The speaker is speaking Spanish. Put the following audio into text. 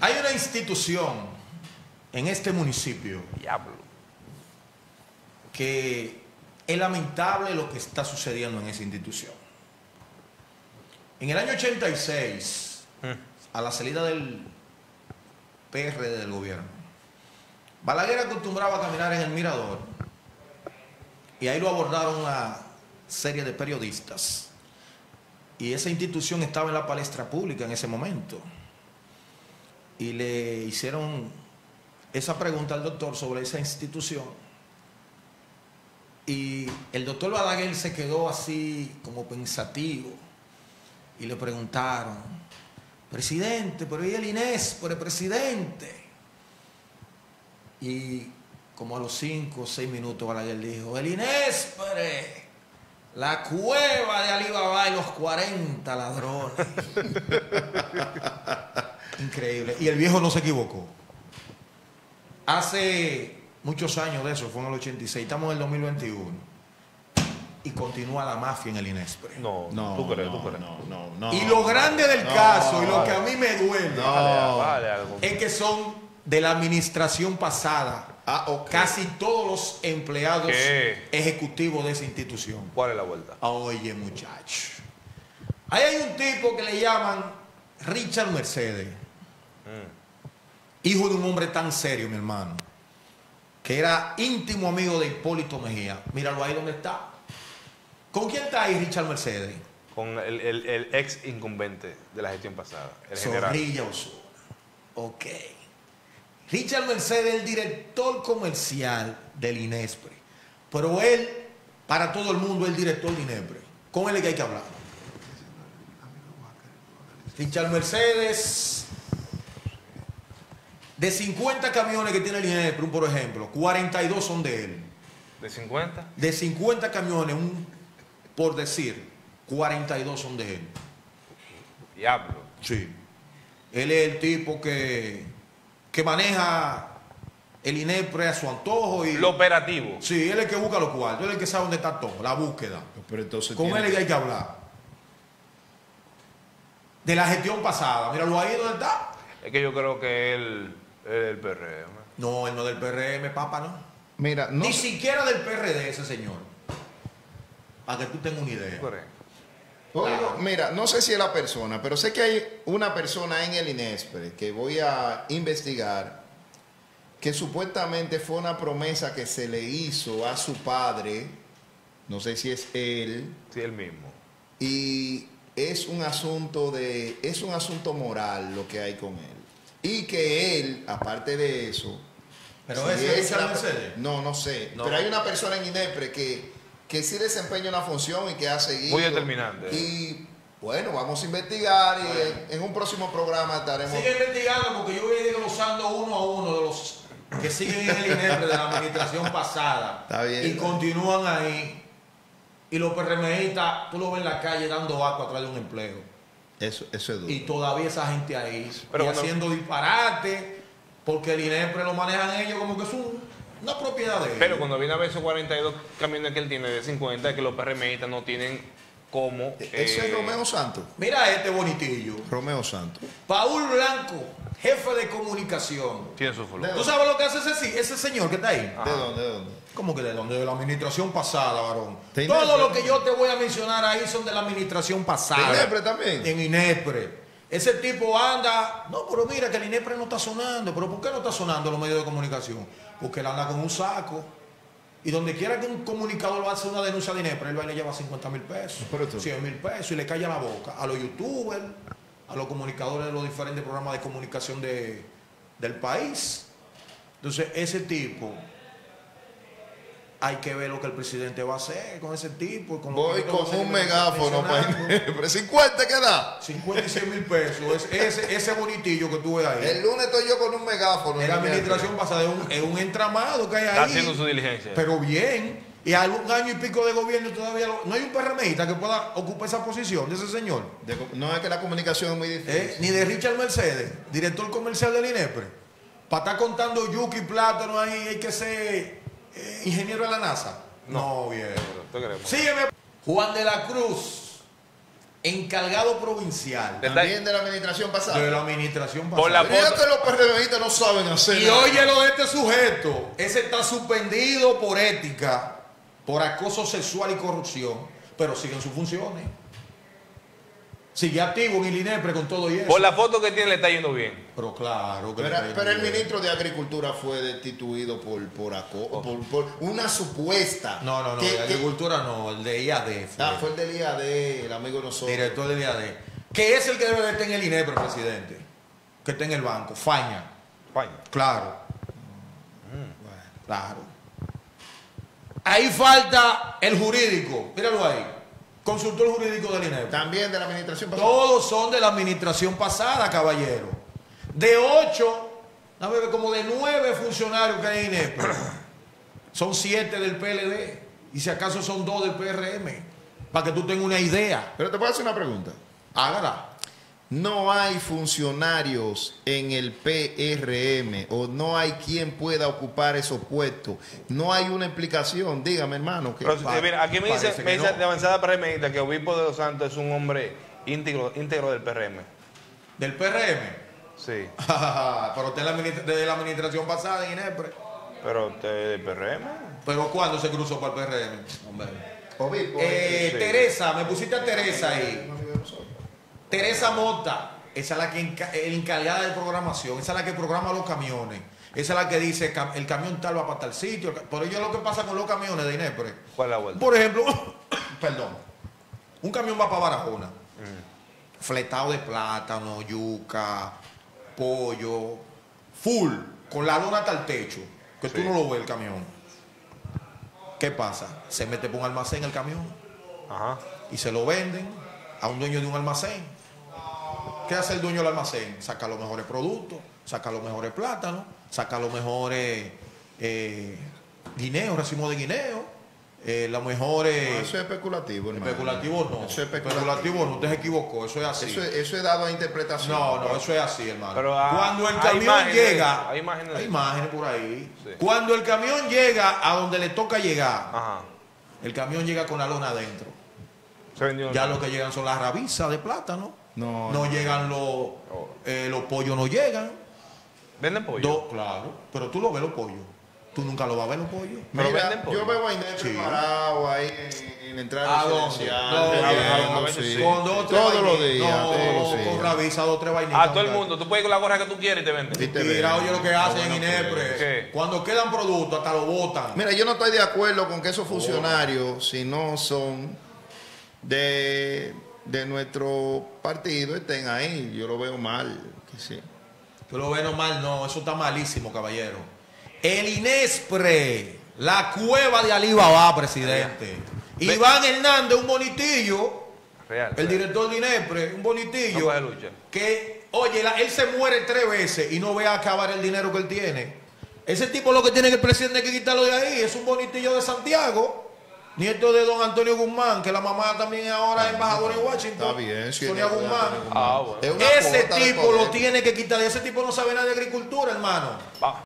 Hay una institución en este municipio Diablo. que es lamentable lo que está sucediendo en esa institución. En el año 86, a la salida del PRD del gobierno, Balaguer acostumbraba a caminar en el mirador y ahí lo abordaron una serie de periodistas. Y esa institución estaba en la palestra pública en ese momento. Y le hicieron esa pregunta al doctor sobre esa institución. Y el doctor Balaguer se quedó así como pensativo. Y le preguntaron, presidente, pero ¿y el Inés? Por el presidente. Y como a los cinco o seis minutos Balaguer dijo, el Inés, pero la cueva de Alibaba y los 40 ladrones. Increíble. Y el viejo no se equivocó. Hace muchos años de eso, fue en el 86, estamos en el 2021. Y continúa la mafia en el Inespre. No, No, tú crees, no, tú crees. no, no, no. Y lo grande del No, caso y lo que a mí me duele No. Vale, vale, algo. es que son de la administración pasada. Ah, ok. Casi todos los empleados ¿Qué? ejecutivos de esa institución. ¿Cuál es la vuelta? Oye, muchacho. Ahí hay un tipo que le llaman Richard Mercedes. Hijo de un hombre tan serio, mi hermano. Que era íntimo amigo de Hipólito Mejía. Míralo ahí donde está. ¿Con quién está ahí Richard Mercedes? Con el, el- el ex incumbente de la gestión pasada, el. Zorrilla Osuna. Ok. Richard Mercedes, el director comercial del INESPRE. Pero él, para todo el mundo, es el director del INESPRE. Con él es que hay que hablar. Richard Mercedes, de 50 camiones que tiene el INESPRE, por ejemplo, 42 son de él. ¿De 50? De 50 camiones, un, por decir, 42 son de él. Diablo. Sí. Él es el tipo que, que maneja el INEPRE a su antojo y... Lo operativo. Sí, él es el que busca los cuartos, él es el que sabe dónde está todo, la búsqueda. Pero entonces Con tiene él es que hay que hablar. De la gestión pasada, míralo ahí donde está. Es que yo creo que él el PRM. No, él no del PRM, papá, no. Mira, no Ni siquiera del PRD ese señor. Para que tú tengas una idea. Mira, no sé si es la persona, pero sé que hay una persona en el INESPRE que voy a investigar que supuestamente fue una promesa que se le hizo a su padre, no sé si es él, Sí, el mismo. y es un asunto de es un asunto moral lo que hay con él y que él aparte de eso Pero si ese es la- no no sé No. pero hay una persona en INEPRE que que sí desempeña una función y que ha seguido Muy determinante. y bueno vamos a investigar y en, en un próximo programa estaremos Sigue investigando porque yo voy a ir glosando uno a uno de los que siguen en el INEPRE de la administración pasada. Está bien. Y continúan ahí. Y los PRMistas, tú lo ves en la calle dando agua atrás de un empleo. Eso eso es duro Y todavía esa gente ahí. Pero y cuando- haciendo disparate. Porque el INEPRE lo manejan ellos como que es un- una propiedad de ellos. Pero cuando viene a ver esos 42 camiones que él tiene de 50, es que los PRMistas no tienen cómo. eso es eh, Romeo Santos Mira este bonitillo. Romeo Santos Paul Blanco, jefe de comunicación. Tiene su. De- ¿Tú sabes lo que hace ese, ese señor que está ahí? Ah. de dónde de dónde ¿Cómo que de dónde? De la administración pasada, varón. Todo lo que yo te voy a mencionar ahí son de la administración de pasada. INEPRE también En Inespre. Ese tipo anda, no, pero mira que el Inespre no está sonando. ¿Pero por qué no está sonando en los medios de comunicación? Porque él anda con un saco. Y donde quiera que un comunicador va a hacer una denuncia de Inespre, él va y le lleva 50 mil pesos, Pero tú- 100 mil pesos y le calla la boca a los youtubers, a los comunicadores de los diferentes programas de comunicación de, del país. Entonces, ese tipo, hay que ver lo que el presidente va a hacer con ese tipo. Con lo voy con un megáfono para mencionando. INEPRE 50 que da 50 y 100 mil pesos. Es- ese, ese bonitillo que tú ves ahí. El lunes estoy yo con un megáfono. Es la administración pasada, es un, es un entramado que hay ahí. Está haciendo su diligencia. Pero bien. Y algún año y pico de gobierno todavía lo- no hay un PRMista que pueda ocupar esa posición de ese señor. De- no es que la comunicación es muy difícil. ¿eh? Ni de Richard Mercedes, director comercial del INEPRE. Para estar contando yuca y plátano ahí hay que ser eh, ingeniero de la NASA. No, bien. ¿Tú crees? Sígueme. Juan de la Cruz, encargado provincial De- También de la administración pasada. de la administración Por la pasada. Mira que los PRDistas no saben hacer Y oye lo de este sujeto, ese está suspendido por ética, por acoso sexual y corrupción, pero sigue en sus funciones. Sigue activo en el INEPRE con todo y eso. Por la foto que tiene le está yendo bien. Pero claro que Pero, le está pero el bien. ministro de Agricultura fue destituido por, por, aco- por, por una supuesta. No, no, no, que- de que- agricultura no, el de IAD. fue. Ah, fue el del IAD, el amigo de nosotros. director del IAD. Que es el que debe de estar en el INEPRE, presidente. Que está en el banco. Faña. Coño. Claro. Claro. Ahí falta el jurídico. Míralo ahí. Consultor jurídico del INEPRE. También de la administración pasada. Todos son de la administración pasada, caballero. De ocho, como de nueve funcionarios que hay en INEPRE, son siete del PLD. Y si acaso son dos del PRM. Para que tú tengas una idea. Pero te puedo hacer una pregunta. Hágala. No hay funcionarios en el PRM o no hay quien pueda ocupar esos puestos. No hay una explicación. Dígame, hermano. Que Pero, pa- eh, mira, aquí me dice, me que dice no. de avanzada PRMista que Obispo de los Santos es un hombre íntegro, íntegro del PRM. Del PRM. Sí, Pero usted es de la administración pasada en INEPRE. pero usted es del PRM. Pero ¿cuándo se cruzó para el PRM? Hombre. Obispo, Eh, sí. Teresa, me pusiste a Teresa ahí. un amigo de nosotros. Teresa Mota, esa es la que enca- el encargada de programación, esa es la que programa los camiones. Esa es la que dice "Cam- el camión tal va para tal sitio. el ca- Pero yo lo que pasa con los camiones de INEPRE. ¿Cuál es la vuelta? Por ejemplo, perdón, un camión va para Barajona, fletado de plátano, yuca, pollo, full, con la lona hasta el techo, que tú no lo ves el camión. ¿Qué pasa? Se mete por un almacén el camión Ajá. y se lo venden a un dueño de un almacén. ¿Qué hace el dueño del almacén? Saca los mejores productos, saca los mejores plátanos, saca los mejores eh, guineos, racimos de guineo, eh, los mejores... No, eso es especulativo, hermano. Especulativo no. Eso es especulativo. especulativo no, usted se equivocó, eso es así. Eso es, eso es dado a interpretación. no, no, eso es así, hermano. Pero, ah, Cuando el hay camión imágenes llega, eso, hay imágenes hay imágenes por ahí. Sí. Cuando el camión llega a donde le toca llegar, Ajá. el camión llega con la lona adentro. Se vendió. Ya lo que llegan son las rabizas de plátano. No, No no. llegan los, eh, los pollos, no llegan. ¿Venden pollo? Do- claro, pero tú lo ves los pollos. Tú nunca lo vas a ver los pollos. Pero Mira, venden pollo. yo veo a Inés Sí. preparado ahí en, en la entrada. Con dos o tres Todos los días, con rabisa, dos o tres vainitas. A todo el mundo. Tú puedes ir con la gorra que tú quieres y te venden. Sí. te Mira, oye lo que hacen en Inepre. Cuando quedan productos, hasta lo botan. Mira, yo no estoy de acuerdo con que esos funcionarios, si no son de, de nuestro partido, estén ahí. Yo lo veo mal. que sí. Tú lo ves normal, no, eso está malísimo, caballero. El Inespre, la cueva de Alibaba, presidente. Iván Hernández, un bonitillo, Real. el real. director de Inespre, un bonitillo, que, oye, la- él se muere tres veces y no ve a acabar el dinero que él tiene. Ese tipo lo que tiene que el presidente que quitarlo de ahí, es un bonitillo de Santiago. Nieto de don Antonio Guzmán, que la mamá también es ahora embajadora en Washington. Está bien, sí, Sonia es Guzmán. Antonio Guzmán. Ah, bueno. Es Ese tipo lo tiene que quitar. Ese tipo no sabe nada de agricultura, hermano. Va.